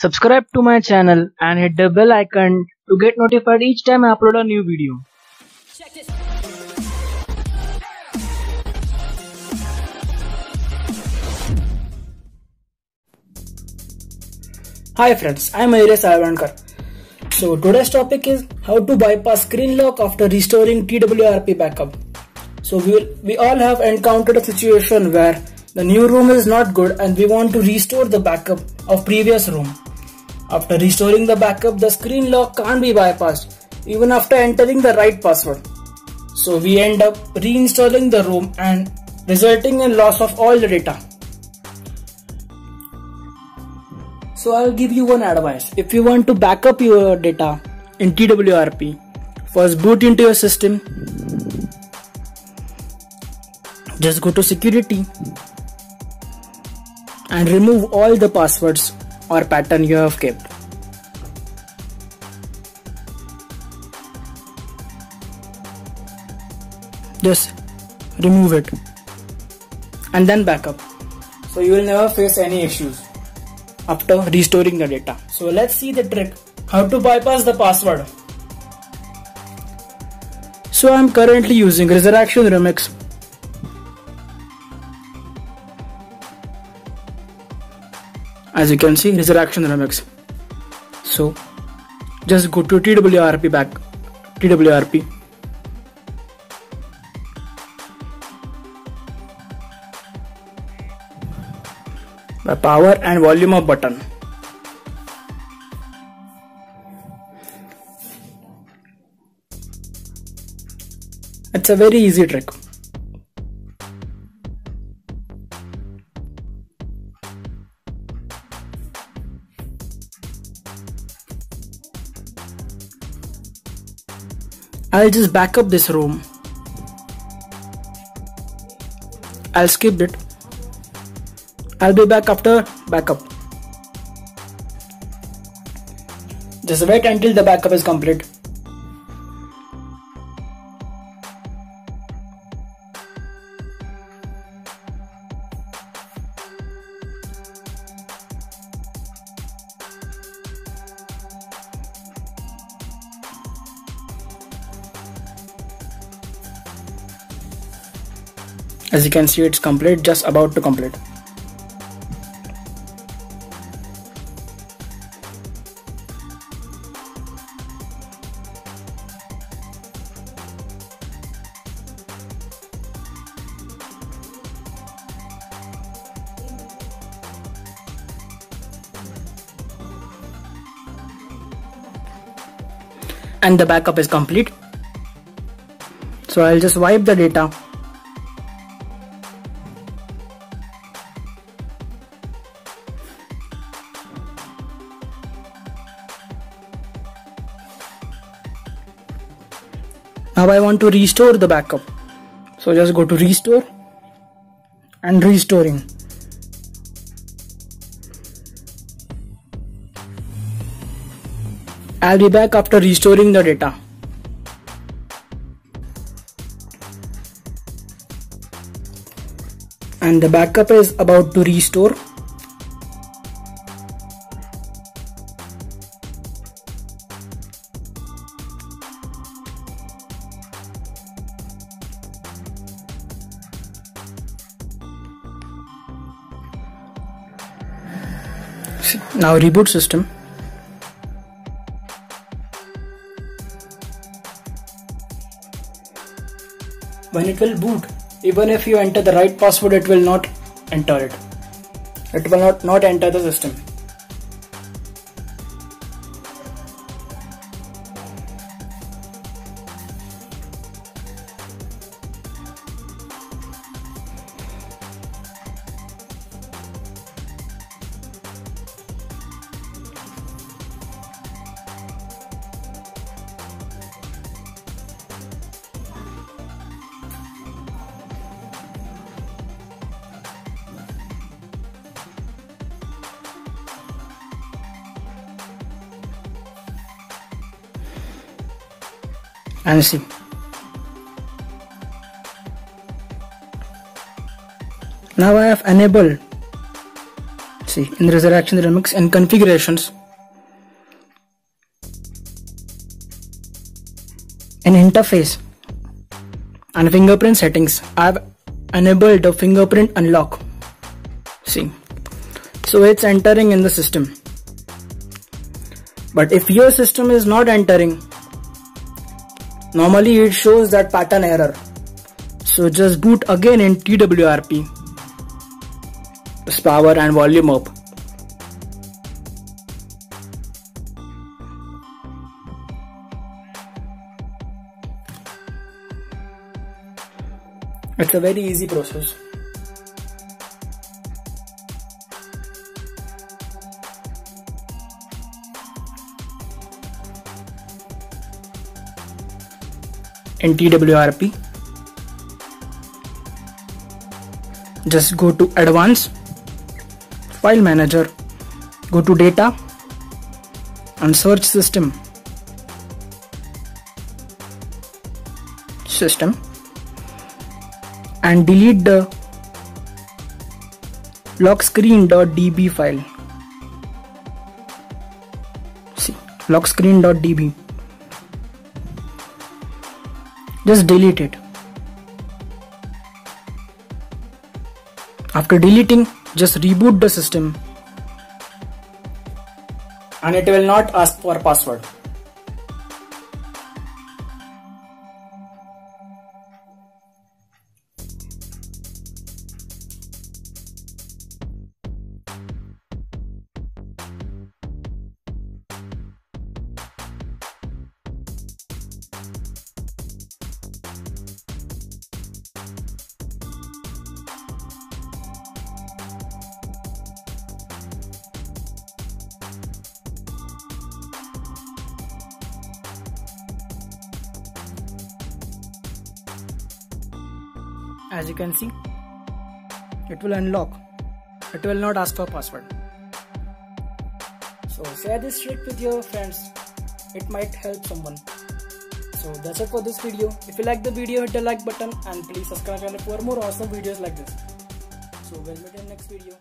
Subscribe to my channel and hit the bell icon to get notified each time I upload a new video. Hi friends, I am Mayuresh Salvankar. So today's topic is how to bypass screen lock after restoring TWRP backup. So we, we all have encountered a situation where the new ROM is not good and we want to restore the backup of previous ROM. After restoring the backup, the screen lock can't be bypassed even after entering the right password. So we end up reinstalling the ROM and resulting in loss of all the data. So I'll give you one advice. If you want to back up your data in TWRP, first boot into your system. Just go to security and remove all the passwords or pattern you have kept. Just remove it and then backup. So you will never face any issues after restoring the data. So let's see the trick how to bypass the password. So I'm currently using Resurrection Remix. As you can see Resurrection Remix. So just go to TWRP back TWRP the power and volume up button. It's a very easy trick. I'll just back up this ROM. I'll skip it I'll be back after backup. Just wait until the backup is complete. As you can see it's complete just about to complete. and the backup is complete. So I'll just wipe the data. Now I want to restore the backup. So just go to restore and restoring. I'll be back after restoring the data. And the backup is about to restore. Now reboot system. when it will boot. Even if you enter the right password it will not enter it. It will not not enter the system and see now I have enabled see in the resurrection remix and configurations. In interface and fingerprint settings. I've enabled the fingerprint unlock. See so it's entering in the system. But if your system is not entering normally it shows that pattern error. So just boot again in TWRP power and volume up. It's a very easy process in TWRP. Just go to advanced file manager, go to data and search system. System and delete the lockscreen.db file. See lock just delete it. After deleting just reboot the system. And it will not ask for password as you can see it will unlock. It will not ask for password. So share this trick with your friends. It might help someone. So that's it for this video. If you like the video hit the like button and please subscribe channel for more awesome videos like this. So we'll meet in next video